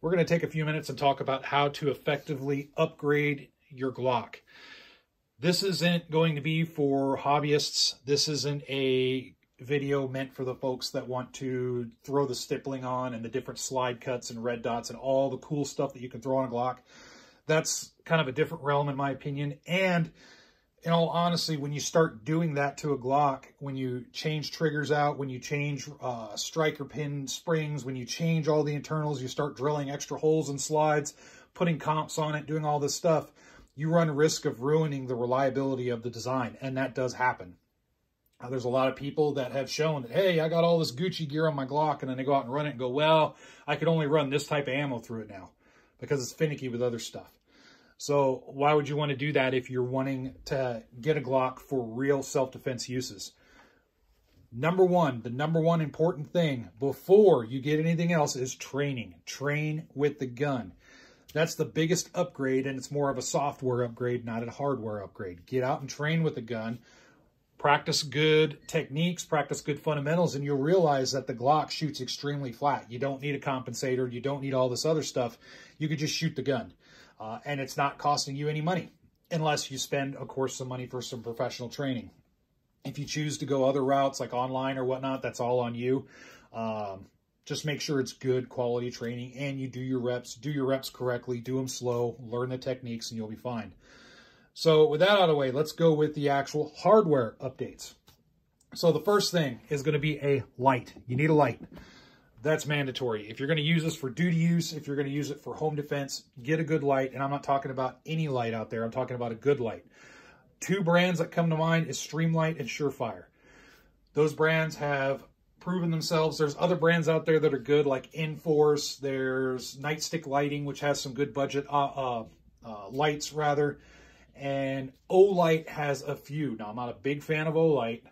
we're going to take a few minutes and talk about how to effectively upgrade your Glock. This isn't going to be for hobbyists. This isn't a video meant for the folks that want to throw the stippling on and the different slide cuts and red dots and all the cool stuff that you can throw on a Glock. That's kind of a different realm in my opinion. And in all honesty, when you start doing that to a Glock, when you change triggers out, when you change uh, striker pin springs, when you change all the internals, you start drilling extra holes and slides, putting comps on it, doing all this stuff, you run risk of ruining the reliability of the design. And that does happen. Uh, there's a lot of people that have shown that, hey, I got all this Gucci gear on my Glock, and then they go out and run it and go, well, I could only run this type of ammo through it now because it's finicky with other stuff. So why would you want to do that if you're wanting to get a Glock for real self-defense uses? Number one, the number one important thing before you get anything else is training. Train with the gun. That's the biggest upgrade, and it's more of a software upgrade, not a hardware upgrade. Get out and train with the gun. Practice good techniques, practice good fundamentals, and you'll realize that the Glock shoots extremely flat. You don't need a compensator. You don't need all this other stuff. You could just shoot the gun uh, and it's not costing you any money unless you spend, of course, some money for some professional training. If you choose to go other routes like online or whatnot, that's all on you. Um, just make sure it's good quality training and you do your reps, do your reps correctly, do them slow, learn the techniques, and you'll be fine. So with that out of the way, let's go with the actual hardware updates. So the first thing is going to be a light. You need a light that's mandatory. If you're going to use this for duty use, if you're going to use it for home defense, get a good light. And I'm not talking about any light out there. I'm talking about a good light. Two brands that come to mind is Streamlight and Surefire. Those brands have proven themselves. There's other brands out there that are good, like Inforce. There's Nightstick Lighting, which has some good budget uh, uh, uh, lights, rather. And Olight has a few. Now, I'm not a big fan of Olight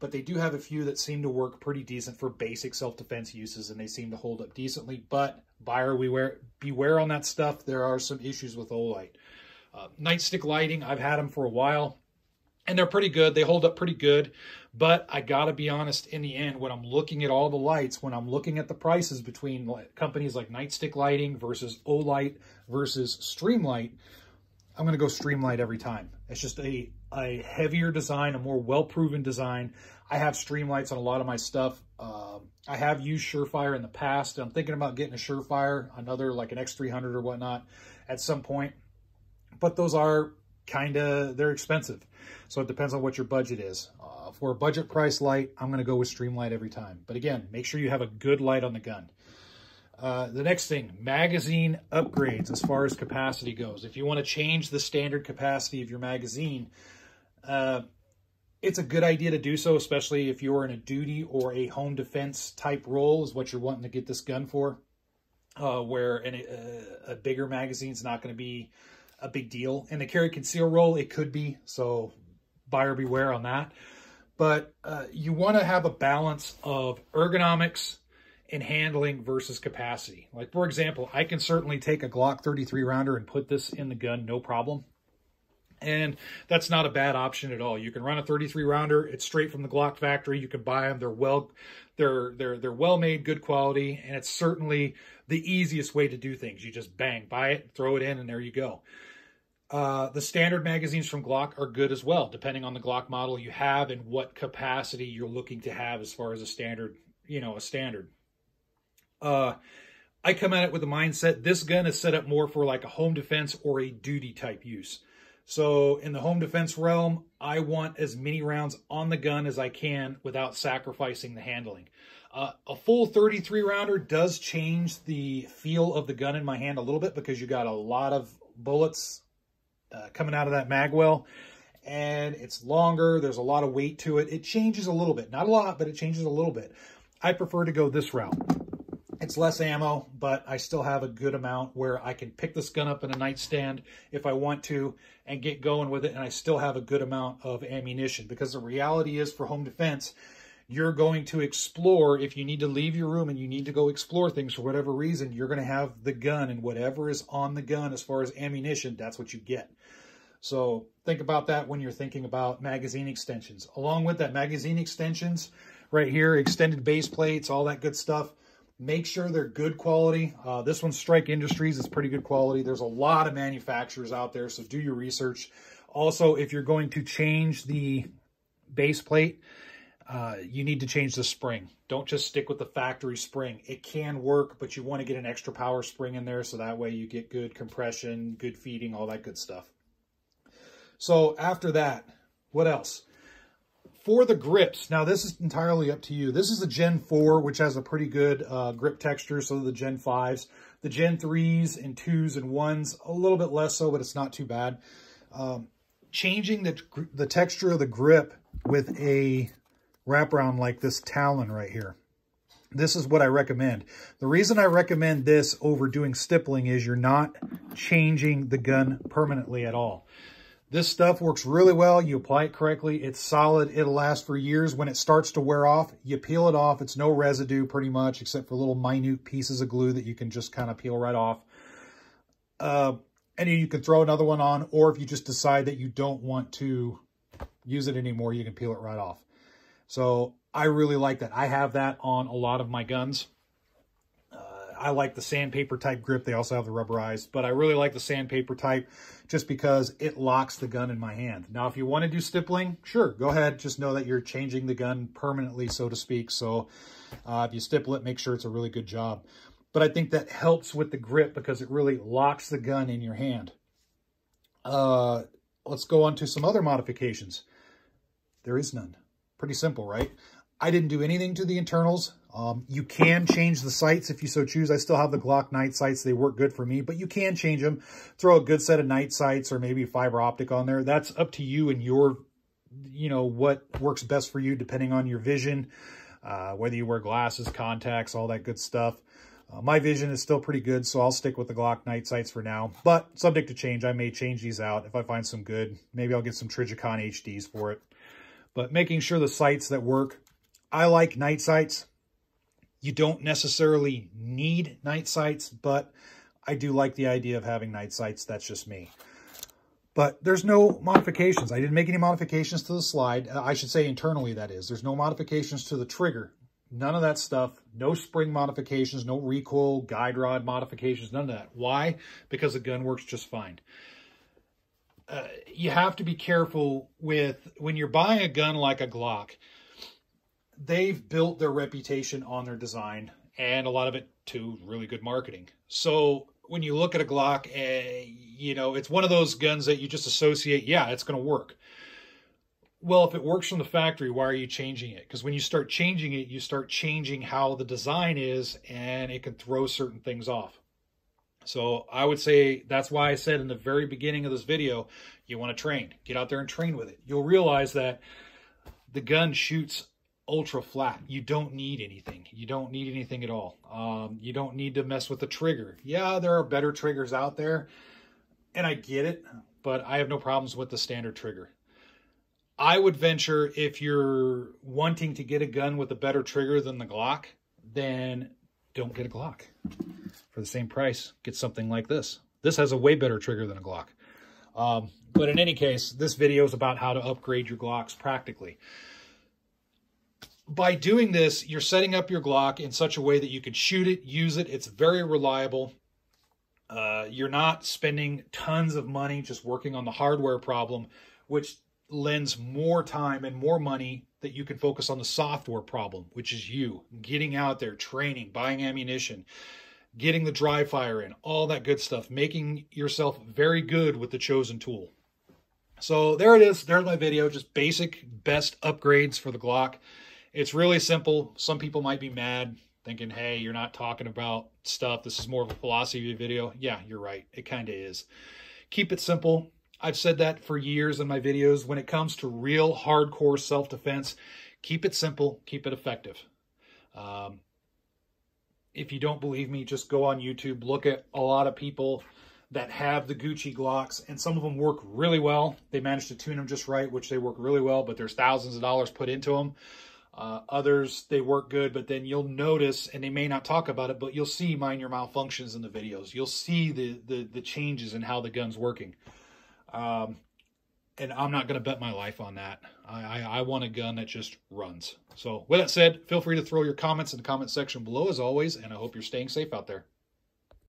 but they do have a few that seem to work pretty decent for basic self-defense uses, and they seem to hold up decently. But buyer, beware, beware on that stuff. There are some issues with Olight. Uh, nightstick lighting, I've had them for a while, and they're pretty good. They hold up pretty good. But I got to be honest, in the end, when I'm looking at all the lights, when I'm looking at the prices between companies like Nightstick Lighting versus Olight versus Streamlight, I'm going to go Streamlight every time. It's just a, a heavier design, a more well-proven design. I have Streamlights on a lot of my stuff. Um, I have used Surefire in the past. I'm thinking about getting a Surefire, another like an X300 or whatnot at some point. But those are kind of, they're expensive. So it depends on what your budget is. Uh, for a budget price light, I'm going to go with Streamlight every time. But again, make sure you have a good light on the gun. Uh, the next thing, magazine upgrades as far as capacity goes. If you want to change the standard capacity of your magazine, uh, it's a good idea to do so, especially if you're in a duty or a home defense type role is what you're wanting to get this gun for, uh, where an, a, uh, a bigger magazine is not going to be a big deal. In the carry conceal role, it could be, so buyer beware on that. But uh, you want to have a balance of ergonomics, in handling versus capacity. Like, for example, I can certainly take a Glock 33 rounder and put this in the gun, no problem. And that's not a bad option at all. You can run a 33 rounder. It's straight from the Glock factory. You can buy them. They're well, they're, they're, they're well made, good quality. And it's certainly the easiest way to do things. You just bang, buy it, throw it in, and there you go. Uh, the standard magazines from Glock are good as well, depending on the Glock model you have and what capacity you're looking to have as far as a standard, you know, a standard. Uh, I come at it with the mindset, this gun is set up more for like a home defense or a duty type use. So in the home defense realm, I want as many rounds on the gun as I can without sacrificing the handling. Uh, a full 33 rounder does change the feel of the gun in my hand a little bit because you got a lot of bullets uh, coming out of that magwell and it's longer. There's a lot of weight to it. It changes a little bit, not a lot, but it changes a little bit. I prefer to go this route. It's less ammo, but I still have a good amount where I can pick this gun up in a nightstand if I want to and get going with it. And I still have a good amount of ammunition because the reality is for home defense, you're going to explore. If you need to leave your room and you need to go explore things for whatever reason, you're going to have the gun and whatever is on the gun as far as ammunition, that's what you get. So think about that when you're thinking about magazine extensions. Along with that, magazine extensions right here, extended base plates, all that good stuff Make sure they're good quality. Uh, this one's Strike Industries. is pretty good quality. There's a lot of manufacturers out there, so do your research. Also, if you're going to change the base plate, uh, you need to change the spring. Don't just stick with the factory spring. It can work, but you want to get an extra power spring in there so that way you get good compression, good feeding, all that good stuff. So after that, what else? For the grips, now this is entirely up to you. This is a Gen 4, which has a pretty good uh, grip texture, so the Gen 5s. The Gen 3s and 2s and 1s, a little bit less so, but it's not too bad. Um, changing the, the texture of the grip with a wraparound like this Talon right here. This is what I recommend. The reason I recommend this over doing stippling is you're not changing the gun permanently at all. This stuff works really well. You apply it correctly. It's solid. It'll last for years. When it starts to wear off, you peel it off. It's no residue pretty much, except for little minute pieces of glue that you can just kind of peel right off. Uh, and you can throw another one on, or if you just decide that you don't want to use it anymore, you can peel it right off. So I really like that. I have that on a lot of my guns. I like the sandpaper type grip. They also have the rubberized, but I really like the sandpaper type just because it locks the gun in my hand. Now, if you want to do stippling, sure, go ahead. Just know that you're changing the gun permanently, so to speak. So uh, if you stipple it, make sure it's a really good job. But I think that helps with the grip because it really locks the gun in your hand. Uh, let's go on to some other modifications. There is none. Pretty simple, right? I didn't do anything to the internals. Um, you can change the sights if you so choose. I still have the Glock night sights. They work good for me, but you can change them. Throw a good set of night sights or maybe fiber optic on there. That's up to you and your, you know, what works best for you depending on your vision, uh, whether you wear glasses, contacts, all that good stuff. Uh, my vision is still pretty good, so I'll stick with the Glock night sights for now. But subject to change, I may change these out if I find some good. Maybe I'll get some Trijicon HDs for it but making sure the sights that work. I like night sights. You don't necessarily need night sights, but I do like the idea of having night sights. That's just me. But there's no modifications. I didn't make any modifications to the slide. Uh, I should say internally, that is. There's no modifications to the trigger. None of that stuff. No spring modifications, no recoil, guide rod modifications, none of that. Why? Because the gun works just fine. Uh, you have to be careful with when you're buying a gun like a Glock. They've built their reputation on their design and a lot of it to really good marketing. So when you look at a Glock, uh, you know, it's one of those guns that you just associate, yeah, it's going to work. Well, if it works from the factory, why are you changing it? Because when you start changing it, you start changing how the design is and it can throw certain things off. So I would say that's why I said in the very beginning of this video, you want to train. Get out there and train with it. You'll realize that the gun shoots ultra flat. You don't need anything. You don't need anything at all. Um, you don't need to mess with the trigger. Yeah, there are better triggers out there, and I get it, but I have no problems with the standard trigger. I would venture if you're wanting to get a gun with a better trigger than the Glock, then don't get a Glock. For the same price, get something like this. This has a way better trigger than a Glock. Um, but in any case, this video is about how to upgrade your Glocks practically. By doing this, you're setting up your Glock in such a way that you can shoot it, use it. It's very reliable. Uh, you're not spending tons of money just working on the hardware problem, which lends more time and more money that you can focus on the software problem, which is you getting out there, training, buying ammunition, getting the dry fire in, all that good stuff, making yourself very good with the chosen tool. So there it is. There's my video, just basic best upgrades for the Glock. It's really simple. Some people might be mad thinking, hey, you're not talking about stuff. This is more of a philosophy video. Yeah, you're right. It kind of is. Keep it simple. I've said that for years in my videos. When it comes to real hardcore self-defense, keep it simple, keep it effective. Um, if you don't believe me, just go on YouTube, look at a lot of people that have the Gucci Glocks, and some of them work really well. They manage to tune them just right, which they work really well, but there's thousands of dollars put into them. Uh, others, they work good, but then you'll notice, and they may not talk about it, but you'll see minor malfunctions in the videos. You'll see the, the, the changes in how the gun's working. Um, and I'm not going to bet my life on that. I, I, I, want a gun that just runs. So with that said, feel free to throw your comments in the comment section below as always, and I hope you're staying safe out there.